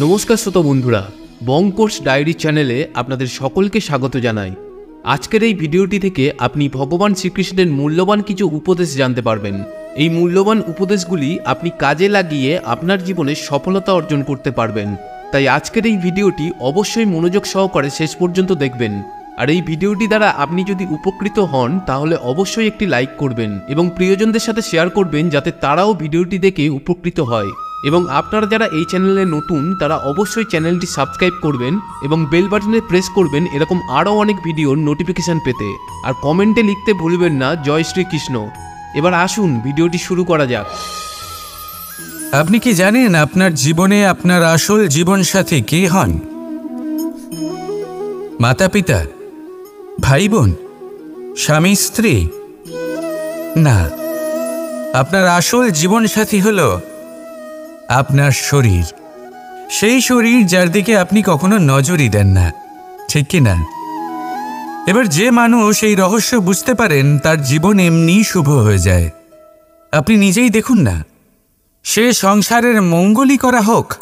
নমস্কার শ্রোতা বন্ধুরা বঙ্কোর্স ডায়েরি চ্যানেলে আপনাদের সকলকে স্বাগত জানাই। আজকের এই ভিডিওটি থেকে আপনি ভগবান শ্রীকৃষ্ণের মূল্যবান কিছু উপদেশ জানতে পারবেন। এই মূল্যবান উপদেশগুলি আপনি কাজে লাগিয়ে আপনার জীবনে সফলতা অর্জন করতে পারবেন। তাই আজকের এই ভিডিওটি অবশ্যই মনোযোগ সহকারে শেষ পর্যন্ত দেখবেন। আর এই ভিডিওটি দ্বারা আপনি যদি উপকৃত হন, তাহলে অবশ্যই একটি লাইক করবেন এবং প্রিয়জনদের সাথে শেয়ার করবেন যাতে তারাও ভিডিওটি দেখে উপকৃত হয়। এবং আপনারা যারা এই চ্যানেলে নতুন, তারা অবশ্যই চ্যানেলটি সাবস্ক্রাইব করবেন এবং বেল বাটনে প্রেস করবেন এরকম আরও অনেক ভিডিওর নোটিফিকেশান পেতে। আর কমেন্টে লিখতে ভুলবেন না, জয় শ্রীকৃষ্ণ। এবার আসুন, ভিডিওটি শুরু করা যাক। আপনি কি জানেন আপনার জীবনে আপনার আসল জীবনসাথী কে হন? মাতা পিতা ভাই বোন স্বামী, স্ত্রী? না। আপনার আসল জীবনসাথী হল আপনার শরীর। সেই শরীর যার দিকে আপনি কখনো নজরই দেন না। ঠিক কি না? এবার যে মানুষ এই রহস্য বুঝতে পারেন, তার জীবন এমনি শুভ হয়ে যায়। আপনি নিজেই দেখুন না। সে সংসারের মঙ্গলই করা হোক,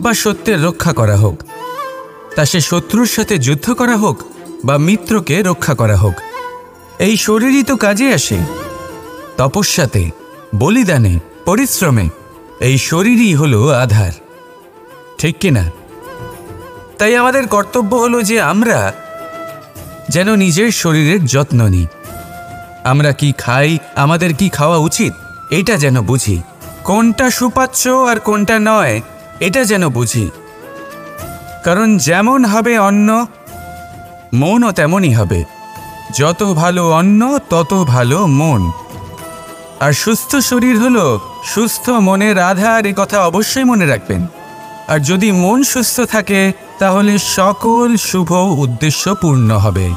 বা সত্যের রক্ষা করা হোক, তা সে শত্রুর সাথে যুদ্ধ করা হোক, বা মিত্রকে রক্ষা করা হোক, এই শরীরই তো কাজে আসে। তপস্যাতে, বলিদানে, পরিশ্রমে এই শরীরই হলো আধার। ঠিক কিনা? তাই আমাদের কর্তব্য হলো যে আমরা যেন নিজের শরীরের যত্ন নিই। আমরা কি খাই, আমাদের কি খাওয়া উচিত, এটা যেন বুঝি। কোনটা সুপাচ্য আর কোনটা নয়, এটা যেন বুঝি। কারণ যেমন হবে অন্ন, মনও তেমনই হবে। যত ভালো অন্ন, তত ভালো মন। আর সুস্থ শরীর হলো সুস্থ মনের আধার, এ কথা অবশ্যই মনে রাখবেন। আর যদি মন সুস্থ থাকে, তাহলে সকল শুভ উদ্দেশ্য পূর্ণ হবে।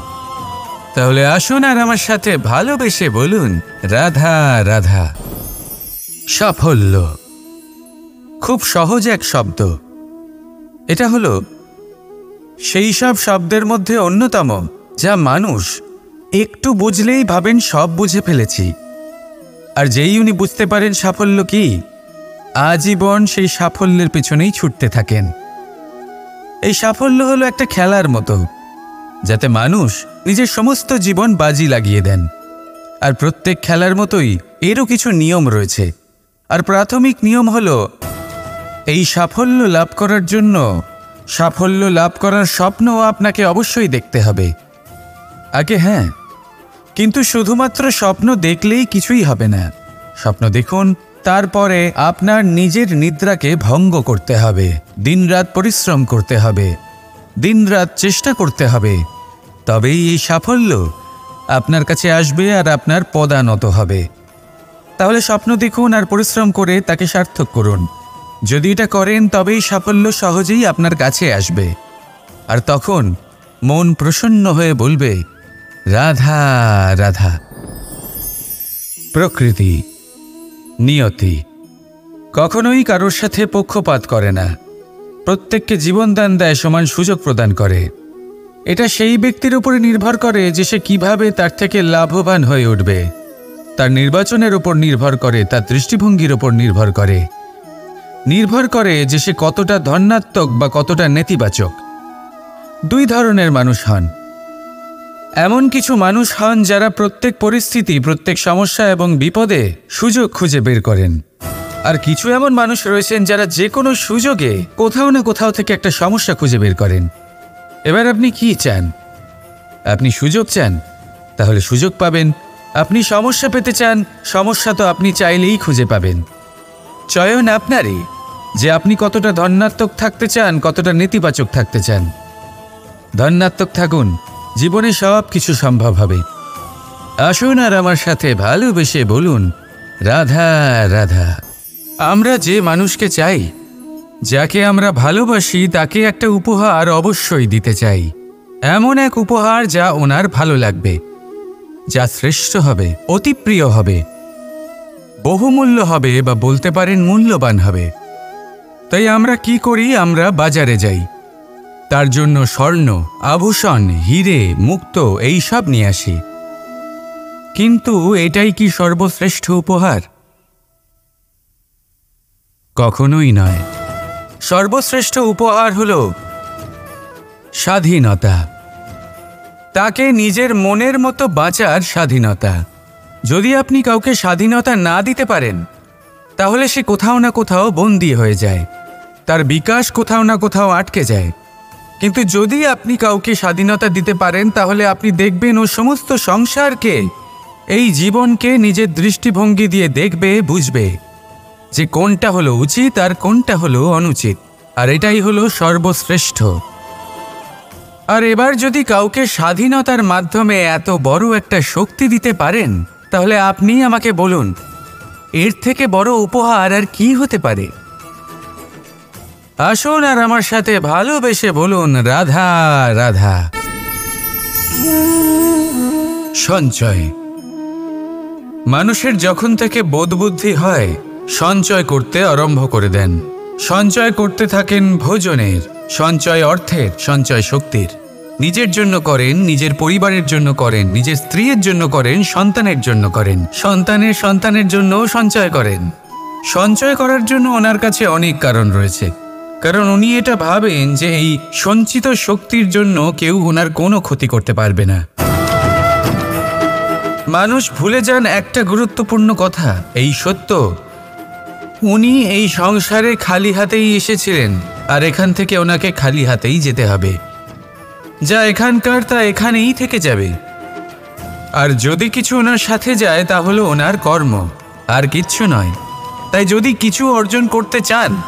তাহলে আসুন আর আমার সাথে ভালোবেসে বলুন, রাধা রাধা। সাফল্য। খুব সহজ এক শব্দ। এটা হলো, সেই সব শব্দের মধ্যে অন্যতম, যা মানুষ একটু বুঝলেই ভাবেন সব বুঝে ফেলেছি। আর যেই উনি বুঝতে পারেন সাফল্য কি, আজীবন সেই সাফল্যের পেছনেই ছুটতে থাকেন। এই সাফল্য হলো একটা খেলার মতো, যাতে মানুষ নিজের সমস্ত জীবন বাজি লাগিয়ে দেন। আর প্রত্যেক খেলার মতোই এরও কিছু নিয়ম রয়েছে। আর প্রাথমিক নিয়ম হল, এই সাফল্য লাভ করার জন্য, সাফল্য লাভ করার স্বপ্নও আপনাকে অবশ্যই দেখতে হবে। আগে হ্যাঁ কিন্তু শুধুমাত্র স্বপ্ন দেখলেই কিছুই হবে না। স্বপ্ন দেখুন, তারপরে আপনার নিজের নিদ্রাকে ভঙ্গ করতে হবে, দিনরাত পরিশ্রম করতে হবে, দিনরাত চেষ্টা করতে হবে, তবেই এই সাফল্য আপনার কাছে আসবে আর আপনার পদানত হবে। তাহলে স্বপ্ন দেখুন আর পরিশ্রম করে তাকে সার্থক করুন। যদি এটা করেন, তবেই সাফল্য সহজেই আপনার কাছে আসবে। আর তখন মন প্রসন্ন হয়ে বলবে রাধা রাধা। প্রকৃতি, নিয়তি। কখনোই কারোর সাথে পক্ষপাত করে না। প্রত্যেককে জীবনদান দেয়, সমান সুযোগ প্রদান করে। এটা সেই ব্যক্তির উপরে নির্ভর করে যে সে কীভাবে তার থেকে লাভবান হয়ে উঠবে। তার নির্বাচনের উপর নির্ভর করে, তার দৃষ্টিভঙ্গির উপর নির্ভর করে। নির্ভর করে যে সে কতটা ধন্যাত্মক বা কতটা নেতিবাচক। দুই ধরনের মানুষ হন। এমন কিছু মানুষ হন যারা প্রত্যেক পরিস্থিতি, প্রত্যেক সমস্যা এবং বিপদে সুযোগ খুঁজে বের করেন। আর কিছু এমন মানুষ রয়েছেন যারা যে কোনো সুযোগে কোথাও না কোথাও থেকে একটা সমস্যা খুঁজে বের করেন। এবার আপনি কি চান? আপনি সুযোগ চান? তাহলে সুযোগ পাবেন। আপনি সমস্যা পেতে চান, সমস্যা তো আপনি চাইলেই খুঁজে পাবেন। চয়ন আপনারই, যে আপনি কতটা ধন্যাত্মক থাকতে চান, কতটা নেতিবাচক থাকতে চান। ধন্যাত্মক থাকুন। জীবনে সব কিছু সম্ভব হবে। আসুন আর আমার সাথে ভালোবেসে বলুন, রাধা রাধা, আমরা যে মানুষকে চাই, যাকে আমরা ভালোবাসি, তাকে একটা উপহার অবশ্যই দিতে চাই। এমন এক উপহার যা ওনার ভালো লাগবে, যা শ্রেষ্ঠ হবে, অতি প্রিয় হবে, বহুমূল্য হবে বা বলতে পারেন মূল্যবান হবে। তাই আমরা কি করি? আমরা বাজারে যাই। তার জন্য স্বর্ণ, আভূষণ, হিরে, মুক্ত এই সব নিয়ে আসি। কিন্তু এটাই কি সর্বশ্রেষ্ঠ উপহার? কখনোই নয়। সর্বশ্রেষ্ঠ উপহার হল স্বাধীনতা। তাকে নিজের মনের মতো বাঁচার স্বাধীনতা। যদি আপনি কাউকে স্বাধীনতা না দিতে পারেন, তাহলে সে কোথাও না কোথাও বন্দী হয়ে যায়। তার বিকাশ কোথাও না কোথাও আটকে যায়। কিন্তু যদি আপনি কাউকে স্বাধীনতা দিতে পারেন, তাহলে আপনি দেখবেন ও সমস্ত সংসারকে, এই জীবনকে নিজের দৃষ্টিভঙ্গি দিয়ে দেখবে, বুঝবে যে কোনটা হলো উচিত আর কোনটা হলো অনুচিত। আর এটাই হলো সর্বশ্রেষ্ঠ। আর এবার যদি কাউকে স্বাধীনতার মাধ্যমে এত বড় একটা শক্তি দিতে পারেন, তাহলে আপনি আমাকে বলুন, এর থেকে বড় উপহার আর কি হতে পারে? আসুন আর আমার সাথে ভালোবেসে বলুন, রাধা রাধা। সঞ্চয়। মানুষের যখন থেকে বোধবুদ্ধি হয়, সঞ্চয় করতে আরম্ভ করে দেন। সঞ্চয় করতে থাকেন ভোজনের, সঞ্চয় অর্থের, সঞ্চয় শক্তির। নিজের জন্য করেন, নিজের পরিবারের জন্য করেন, নিজের স্ত্রীর জন্য করেন, সন্তানের জন্য করেন। সন্তানের সন্তানের জন্যও সঞ্চয় করেন। সঞ্চয় করার জন্য ওনার কাছে অনেক কারণ রয়েছে। কারণ উনি এটা ভাবেন যে এই সঞ্চিত শক্তির জন্য কেউ ওনার কোনো ক্ষতি করতে পারবে না। মানুষ ভুলে যান একটা গুরুত্বপূর্ণ কথা, এই সত্য। উনি এই সংসারে খালি হাতেই এসেছিলেন, আর এখান থেকে ওনাকে খালি হাতেই যেতে হবে। যা এখানকার তা এখানেই থেকে যাবে। আর যদি কিছু ওনার সাথে যায়, তাহলে ওনার কর্ম, আর কিচ্ছু নয়। তাই যদি কিছু অর্জন করতে চান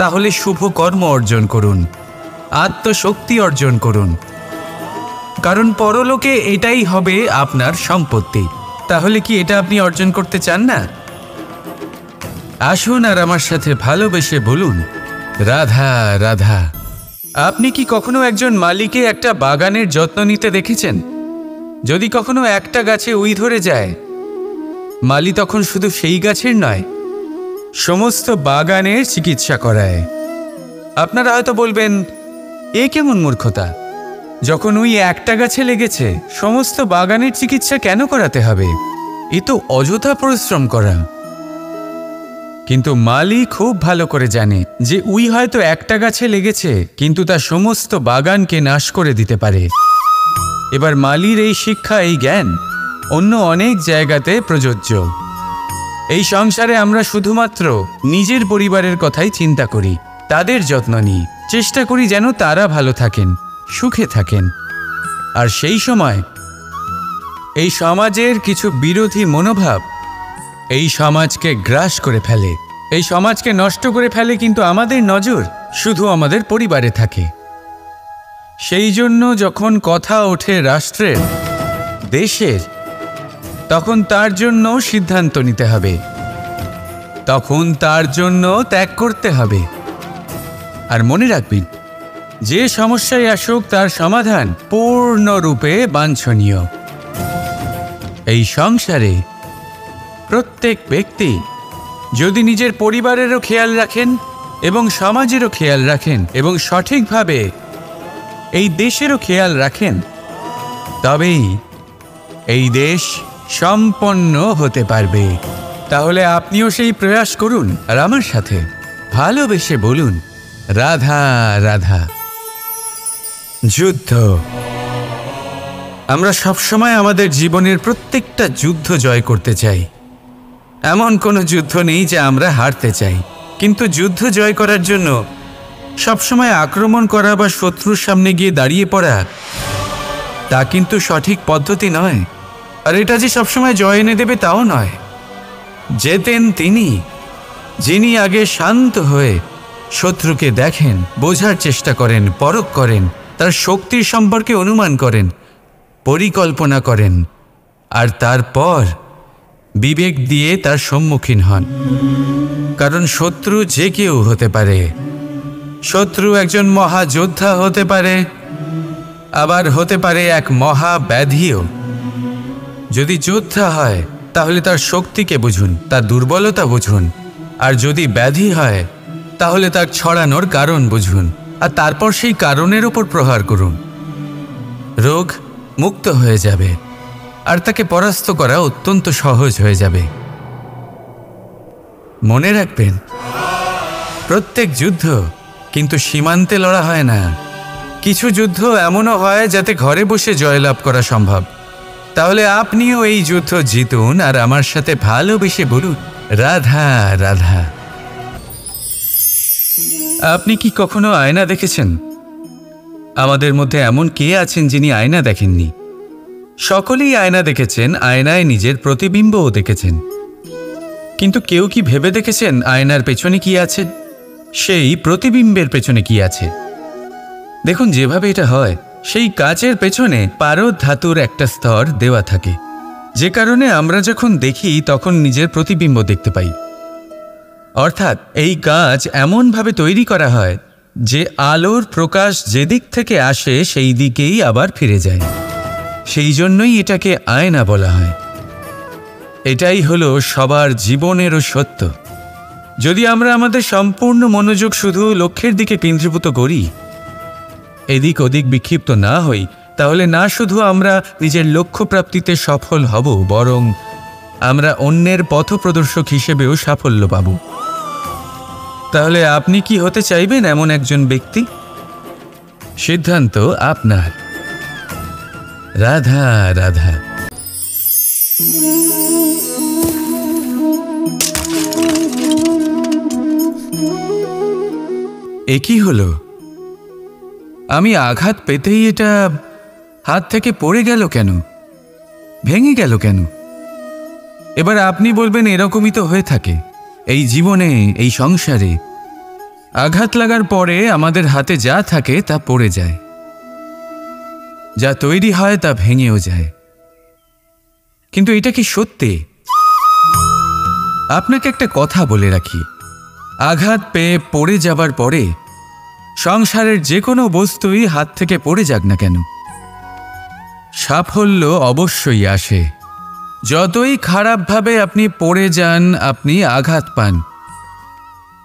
তাহলে শুভ কর্ম অর্জন করুন, আত্মশক্তি অর্জন করুন। কারণ পরলোকে এটাই হবে আপনার সম্পত্তি। তাহলে কি এটা আপনি অর্জন করতে চান না? আসুন আর আমার সাথে ভালোবেসে বলুন, রাধা রাধা, আপনি কি কখনো একজন মালিকে একটা বাগানের যত্ন নিতে দেখেছেন? যদি কখনো একটা গাছে উই ধরে যায়, মালি তখন শুধু সেই গাছের নয় সমস্ত বাগানের চিকিৎসা করায়। আপনারা হয়তো বলবেন, এ কেমন মূর্খতা? যখন ওই একটা গাছে লেগেছে, সমস্ত বাগানের চিকিৎসা কেন করাতে হবে? এ তো অযথা পরিশ্রম করা। কিন্তু মালি খুব ভালো করে জানে যে উই হয়তো একটা গাছে লেগেছে, কিন্তু তা সমস্ত বাগানকে নাশ করে দিতে পারে। এবার মালির এই শিক্ষা, এই জ্ঞান অন্য অনেক জায়গাতে প্রযোজ্য। এই সংসারে আমরা শুধুমাত্র নিজের পরিবারের কথাই চিন্তা করি, তাদের যত্ন নিই। চেষ্টা করি যেন তারা ভালো থাকেন, সুখে থাকেন। আর সেই সময় এই সমাজের কিছু বিরোধী মনোভাব এই সমাজকে গ্রাস করে ফেলে। এই সমাজকে নষ্ট করে ফেলে কিন্তু আমাদের নজর শুধু আমাদের পরিবারে থাকে। সেই জন্য যখন কথা ওঠে রাষ্ট্রের, দেশের তখন তার জন্য সিদ্ধান্ত নিতে হবে। তখন তার জন্য ত্যাগ করতে হবে। আর মনে রাখবেন, যে সমস্যায় আসুক তার সমাধান পূর্ণরূপে বাঞ্ছনীয়। এই সংসারে প্রত্যেক ব্যক্তি যদি নিজের পরিবারেরও খেয়াল রাখেন এবং সমাজেরও খেয়াল রাখেন এবং সঠিকভাবে এই দেশেরও খেয়াল রাখেন, তবেই এই দেশ সম্পন্ন হতে পারবে। তাহলে আপনিও সেই প্রয়াস করুন আর আমার সাথে। ভালোবেসে বলুন, রাধা রাধা। যুদ্ধ। আমরা সবসময় আমাদের জীবনের প্রত্যেকটা যুদ্ধ জয় করতে চাই। এমন কোনো যুদ্ধ নেই যে আমরা হারতে চাই। কিন্তু যুদ্ধ জয় করার জন্য সবসময় আক্রমণ করা বা শত্রুর সামনে গিয়ে দাঁড়িয়ে পড়া, তা কিন্তু সঠিক পদ্ধতি নয়। আর এটা যে সবসময় জয় এনে দেবে তাও নয়। যেতেন তিনি, যিনি আগে শান্ত হয়ে শত্রুকে দেখেন, বোঝার চেষ্টা করেন, পরখ করেন, তার শক্তির সম্পর্কে অনুমান করেন, পরিকল্পনা করেন, আর তারপর বিবেক দিয়ে তার সম্মুখীন হন। কারণ শত্রু যে কেউ হতে পারে। শত্রু একজন মহাযোদ্ধা হতে পারে, আবার হতে পারে এক মহা ব্যাধিও যদি যোদ্ধা হয়, তাহলে তার শক্তিকে বুঝুন, তার দুর্বলতা বুঝুন। আর যদি ব্যাধি হয়, তাহলে তার ছড়ানোর কারণ বুঝুন। আর তারপর সেই কারণের ওপর প্রহার করুন। রোগ মুক্ত হয়ে যাবে, আর তাকে পরাস্ত করা অত্যন্ত সহজ হয়ে যাবে। মনে রাখবেন, প্রত্যেক যুদ্ধ কিন্তু সীমান্তে লড়া হয় না। কিছু যুদ্ধ এমনও হয় যাতে ঘরে বসে জয়লাভ করা সম্ভব। তাহলে আপনিও এই যুদ্ধ জিতুন আর আমার সাথে ভালোবেসে বলুন, রাধা রাধা। আপনি কি কখনো আয়না দেখেছেন? আমাদের মধ্যে এমন কে আছেন যিনি আয়না দেখেননি? সকলেই আয়না দেখেছেন, আয়নায় নিজের প্রতিবিম্বও দেখেছেন। কিন্তু কেউ কি ভেবে দেখেছেন আয়নার পেছনে কি আছে? সেই প্রতিবিম্বের পেছনে কি আছে? দেখুন, যেভাবে এটা হয় সেই কাচের পেছনে পারদ ধাতুর একটা স্তর দেওয়া থাকে। যে কারণে আমরা যখন দেখি, তখন নিজের প্রতিবিম্ব দেখতে পাই। অর্থাৎ, এই কাঁচ এমনভাবে তৈরি করা হয় যে আলোর প্রকাশ যেদিক থেকে আসে, সেই দিকেই আবার ফিরে যায়। সেই জন্যই এটাকে আয়না বলা হয়। এটাই হলো সবার জীবনেরও সত্য। যদি আমরা আমাদের সম্পূর্ণ মনোযোগ শুধু লক্ষ্যের দিকে কেন্দ্রীভূত করি এদিক ওদিক বিক্ষিপ্ত না হই, তাহলে না শুধু আমরা নিজের লক্ষ্য প্রাপ্তিতে সফল হব, বরং আমরা অন্যের পথপ্রদর্শক হিসেবেও সাফল্য পাব। তাহলে আপনি কি হতে চাইবেন এমন একজন ব্যক্তি? সিদ্ধান্ত আপনার। রাধা রাধা। একই হলো? আমি আঘাত পেতেই এটা হাত থেকে পড়ে গেল কেন? ভেঙে গেল কেন? এবার আপনি বলবেন এরকমই তো হয়ে থাকে। এই জীবনে, এই সংসারে আঘাত লাগার পরে আমাদের হাতে যা থাকে তা পড়ে যায়। যা তৈরি হয় তা ভেঙেও যায়। কিন্তু এটা কি সত্যি? আপনাকে একটা কথা বলে রাখি। আঘাত পেয়ে পড়ে যাবার পরে সংসারের যে কোনো বস্তুই হাত থেকে পড়ে যাক না কেন। সাফল্য অবশ্যই আসে। যতই খারাপভাবে আপনি পড়ে যান, আপনি আঘাত পান।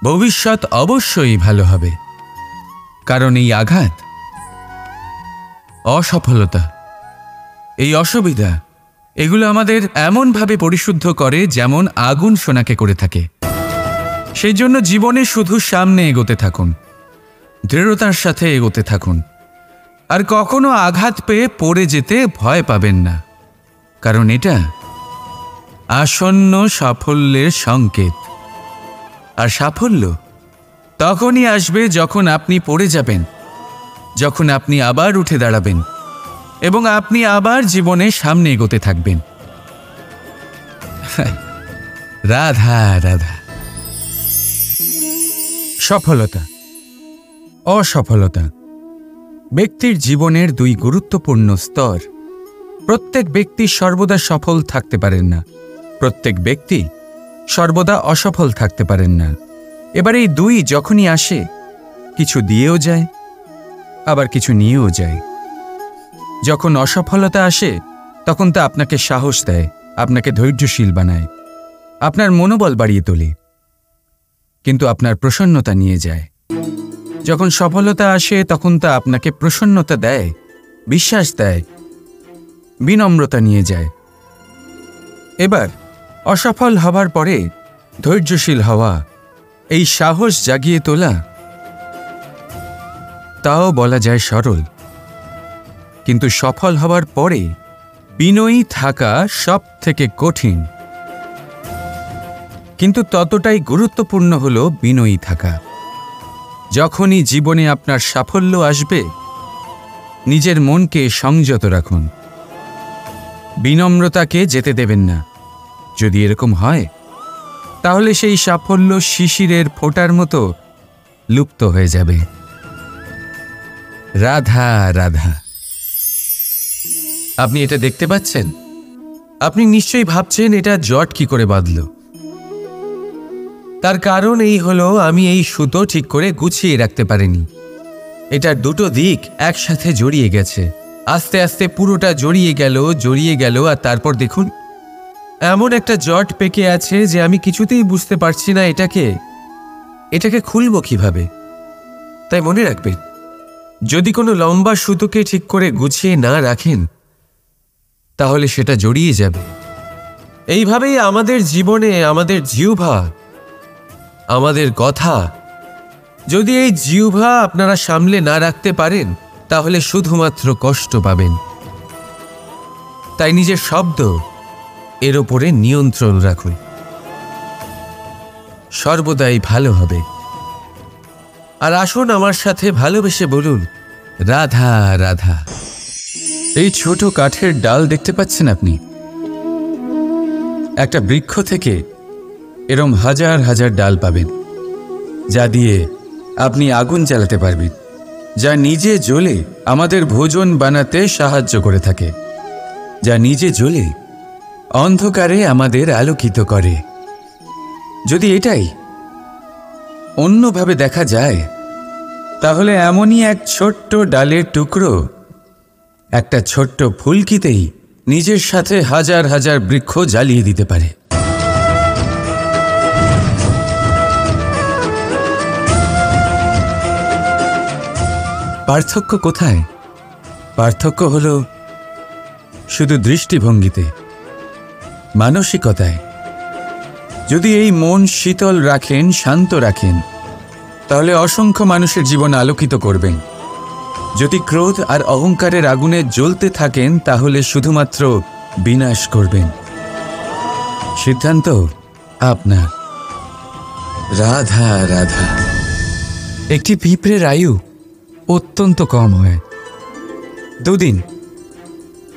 ভবিষ্যৎ অবশ্যই ভালো হবে। কারণ এই আঘাত অসফলতা। এই অসুবিধা, এগুলো আমাদের এমনভাবে পরিশুদ্ধ করে যেমন আগুন সোনাকে করে থাকে। সেই জন্য জীবনে শুধু সামনে এগোতে থাকুন। দৃঢ়তার সাথে এগোতে থাকুন। আর কখনো আঘাত পেয়ে পড়ে যেতে ভয় পাবেন না। কারণ এটা আসন্ন সাফল্যের সংকেত। আর সাফল্য তখনই আসবে যখন আপনি পড়ে যাবেন, যখন আপনি আবার উঠে দাঁড়াবেন এবং আপনি আবার জীবনে সামনে এগোতে থাকবেন। রাধা রাধা। সফলতা। অসফলতা। ব্যক্তির জীবনের দুই গুরুত্বপূর্ণ স্তর। প্রত্যেক ব্যক্তি সর্বদা সফল থাকতে পারেন না। প্রত্যেক ব্যক্তি সর্বদা অসফল থাকতে পারেন না। এবার এই দুই যখনই আসে, কিছু দিয়েও যায়, আবার কিছু নিয়েও যায়। যখন অসফলতা আসে, তখন তা আপনাকে সাহস দেয়, আপনাকে ধৈর্যশীল বানায়, আপনার মনোবল বাড়িয়ে তোলে, কিন্তু আপনার প্রসন্নতা নিয়ে যায়। যখন সফলতা আসে, তখন তা আপনাকে প্রসন্নতা দেয়, বিশ্বাস দেয়, বিনম্রতা নিয়ে যায়। এবার, অসফল হবার পরে ধৈর্যশীল হওয়া, এই সাহস জাগিয়ে তোলা, তাও বলা যায় সরল। কিন্তু সফল হবার পরে বিনয়ী থাকা সব থেকে কঠিন। কিন্তু ততটাই গুরুত্বপূর্ণ হল বিনয়ী থাকা। যখনই জীবনে আপনার সাফল্য আসবে, নিজের মনকে সংযত রাখুন। বিনম্রতাকে যেতে দেবেন না। যদি এরকম হয়, তাহলে সেই সাফল্য শিশিরের ফোটার মতো লুপ্ত হয়ে যাবে। রাধা রাধা। আপনি এটা দেখতে পাচ্ছেন? আপনি নিশ্চয়ই ভাবছেন এটা জট কি করে বাঁধল? তার কারণ এই হলো, আমি এই সুতো ঠিক করে গুছিয়ে রাখতে পারিনি। এটার দুটো দিক একসাথে জড়িয়ে গেছে। আস্তে আস্তে পুরোটা জড়িয়ে গেল জড়িয়ে গেল, আর তারপর দেখুন, এমন একটা জট পেকে আছে যে আমি কিছুতেই বুঝতে পারছি না এটাকে। এটাকে খুলব কীভাবে? তাই মনে রাখবেন, যদি কোনো লম্বা সুতোকে ঠিক করে গুছিয়ে না রাখেন, তাহলে সেটা জড়িয়ে যাবে। এইভাবেই আমাদের জীবনে, আমাদের জিহ্বা আমাদের কথা। যদি এই জিহ্বা আপনারা সামলে না রাখতে পারেন, তাহলে শুধুমাত্র কষ্ট পাবেন। তাই নিজের শব্দ এর ওপরে নিয়ন্ত্রণ রাখুন। সর্বদাই ভালো হবে। আর আসুন আমার সাথে ভালোবেসে বলুন, রাধা রাধা। এই ছোট কাঠের ডাল দেখতে পাচ্ছেন আপনি? একটা বৃক্ষ থেকে এরম হাজার হাজার ডাল পাবেন, যা দিয়ে আপনি আগুন জ্বালাতে পারবেন, যা নিজে জ্বলে আমাদের ভোজন বানাতে সাহায্য করে থাকে, যা নিজে জ্বলে অন্ধকারে আমাদের আলোকিত করে। যদি এটাই অন্যভাবে দেখা যায়, তাহলে এমনই এক ছোট্ট ডালের টুকরো একটা ছোট্ট ফুলকিতেই নিজের সাথে হাজার হাজার বৃক্ষ জ্বালিয়ে দিতে পারে। পার্থক্য কোথায়? পার্থক্য হল শুধু দৃষ্টিভঙ্গিতে, মানসিকতায়। যদি এই মন শীতল রাখেন, শান্ত রাখেন, তাহলে অসংখ্য মানুষের জীবন আলোকিত করবেন। যদি ক্রোধ আর অহংকারের আগুনে জ্বলতে থাকেন, তাহলে শুধুমাত্র বিনাশ করবেন। সিদ্ধান্ত আপনার। রাধা রাধা। একটি পিঁপড়ের আয়ু অত্যন্ত কম হয়। দুদিন,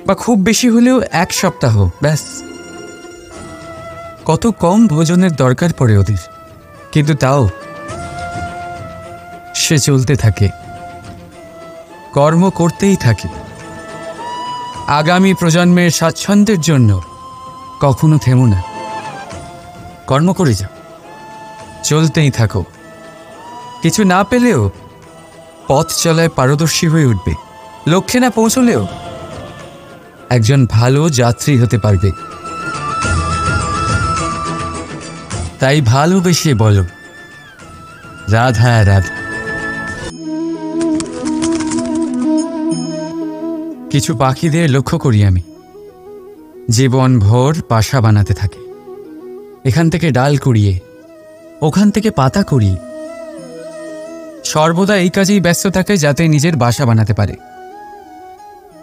বা খুব বেশি হলেও এক সপ্তাহ, ব্যাস। কত কম ভোজনের দরকার পড়ে ওদের, কিন্তু তাও সে চলতে থাকে। কর্ম করতেই থাকে। আগামী প্রজন্মের স্বাচ্ছন্দ্যের জন্য কখনো থেমো না। কর্ম করে যাও। চলতেই থাকো। কিছু না পেলেও পথ চলায় পারদর্শী হয়ে উঠবে। লক্ষ্যে না পৌঁছলেও একজন ভালো যাত্রী হতে পারবে। তাই ভালোবেসে বলো, রাধা রাধা। কিছু পাখিদের লক্ষ্য করি আমি। জীবন ভোর বাসা বানাতে থাকে। এখান থেকে ডাল কুড়িয়ে, ওখান থেকে পাতা কুড়িয়ে সর্বদা এই কাজেই ব্যস্ত থাকে যাতে নিজের বাসা বানাতে পারে।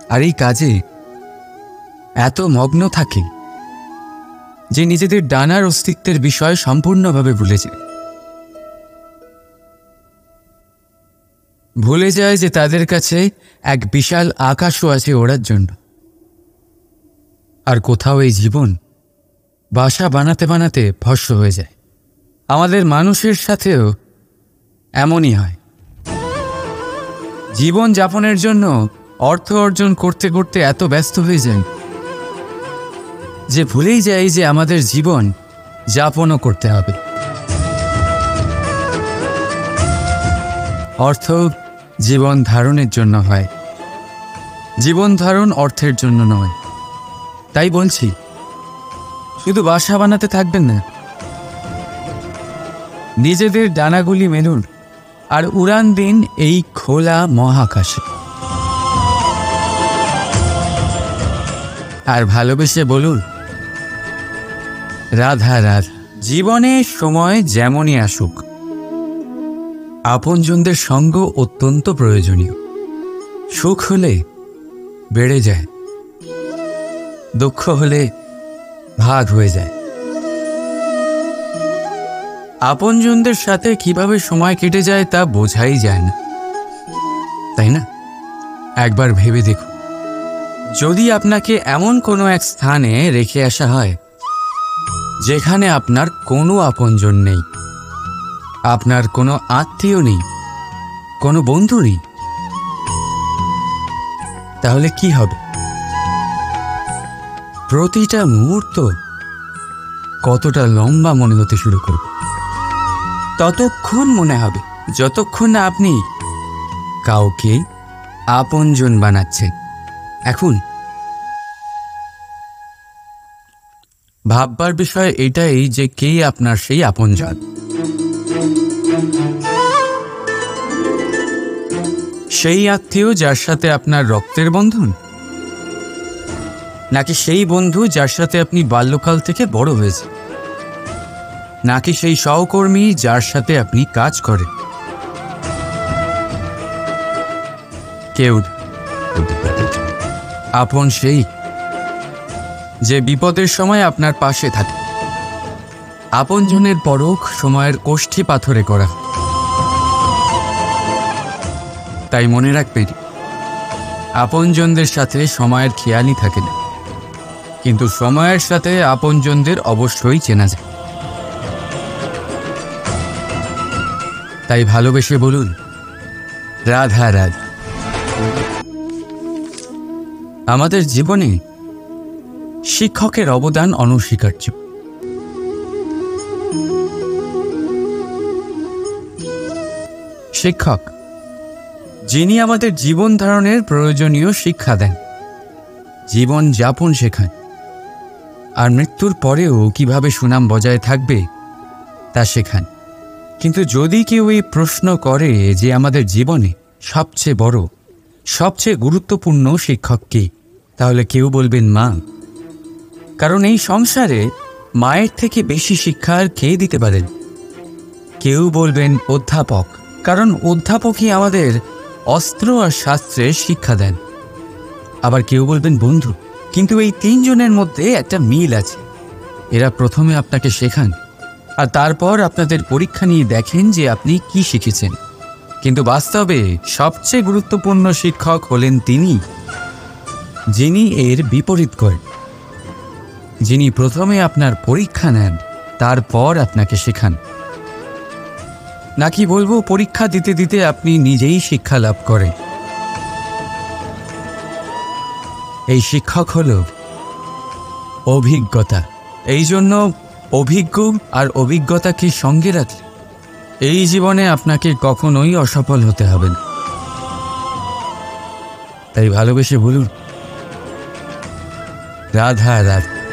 আর এই কাজে এত মগ্ন থাকে যে নিজেদের ডানার অস্তিত্বের বিষয় সম্পূর্ণভাবে ভুলে যায়। ভুলে যায় যে তাদের কাছে এক বিশাল আকাশও আছে ওড়ার জন্য। আর কোথাও এই জীবন বাসা বানাতে বানাতে ভস্য হয়ে যায়। আমাদের মানুষের সাথেও এমনই হয়। জীবন যাপনের জন্য অর্থ অর্জন করতে করতে এত ব্যস্ত হয়ে যায় যে ভুলেই যাই যে আমাদের জীবন যাপনও করতে হবে। অর্থ জীবন ধারণের জন্য হয়। জীবন ধারণ অর্থের জন্য নয়। তাই বলছি, শুধু বাসা বানাতে থাকবেন না। নিজেদের ডানাগুলি মেলুন। আর উড়ান দিন এই খোলা মহাকাশে। আর ভালোবেসে বলুন, রাধা রাধা, জীবনে সময় যেমনই আসুক, আপনজনদের সঙ্গ অত্যন্ত প্রয়োজনীয়। সুখ হলে বেড়ে যায়, দুঃখ হলে ভাগ হয়ে যায়। আপনজনদের সাথে কীভাবে সময় কেটে যায় তা বোঝাই যায় না। তাই না? একবার ভেবে দেখুন। যদি আপনাকে এমন কোনো এক স্থানে রেখে আসা হয়, যেখানে আপনার কোনো আপনজন নেই, আপনার কোনো আত্মীয় নেই, কোনো বন্ধু নেই, তাহলে কি হবে? প্রতিটা মুহূর্ত কতটা লম্বা মনে হতে শুরু করবে? ততক্ষণ মনে হবে, যতক্ষণ না আপনি কাউকে আপনজন বানাচ্ছেন। এখন ভাববার বিষয় এটাই যে কে আপনার সেই আপনজন। সেই আত্মীয় যার সাথে আপনার রক্তের বন্ধন? নাকি সেই বন্ধু যার সাথে আপনি বাল্যকাল থেকে বড় হয়েছে নাকি সেই সহকর্মী যার সাথে আপনি কাজ করেন? কেউ আপন সেই, যে বিপদের সময় আপনার পাশে থাকে। আপনজনের পরখ সময়ের কোষ্ঠী পাথরে করা। তাই মনে রাখবেন, আপনজনদের সাথে সময়ের খেয়ালই থাকে না। কিন্তু সময়ের সাথে আপনজনদের অবশ্যই চেনা যায়। তাই ভালোবেসে বলুন, রাধা রাধা। আমাদের জীবনে শিক্ষকের অবদান অনস্বীকার্য। শিক্ষক, যিনি আমাদের জীবন ধারণের প্রয়োজনীয় শিক্ষা দেন, জীবন যাপন শেখান, আর মৃত্যুর পরেও কীভাবে সুনাম বজায় থাকবে তা শেখান। কিন্তু যদি কেউ এই প্রশ্ন করে যে আমাদের জীবনে সবচেয়ে বড়, সবচেয়ে গুরুত্বপূর্ণ শিক্ষক কে, তাহলে কেউ বলবেন মা। কারণ এই সংসারে মায়ের থেকে বেশি শিক্ষা আর কে দিতে পারেন কেউ বলবেন অধ্যাপক, কারণ অধ্যাপকই আমাদের অস্ত্র আর শাস্ত্রের শিক্ষা দেন। আবার কেউ বলবেন বন্ধু, কিন্তু এই তিনজনের মধ্যে একটা মিল আছে। এরা প্রথমে আপনাকে শেখান আর তারপর আপনাদের পরীক্ষা নিয়ে দেখেন যে আপনি কি শিখেছেন। কিন্তু বাস্তবে সবচেয়ে গুরুত্বপূর্ণ শিক্ষক হলেন তিনি, যিনি এর বিপরীত করেন যিনি প্রথমে আপনার পরীক্ষা নেন, তারপর আপনাকে শেখান। নাকি বলব, পরীক্ষা দিতে দিতে আপনি নিজেই শিক্ষা লাভ করেন। এই শিক্ষক হল অভিজ্ঞতা। এই জন্য অভিজ্ঞ আর অভিজ্ঞতাকে সঙ্গে রাখলে? এই জীবনে আপনাকে কখনোই অসফল হতে হবে না। তাই ভালোবেসে বলুন, রাধা রাধা।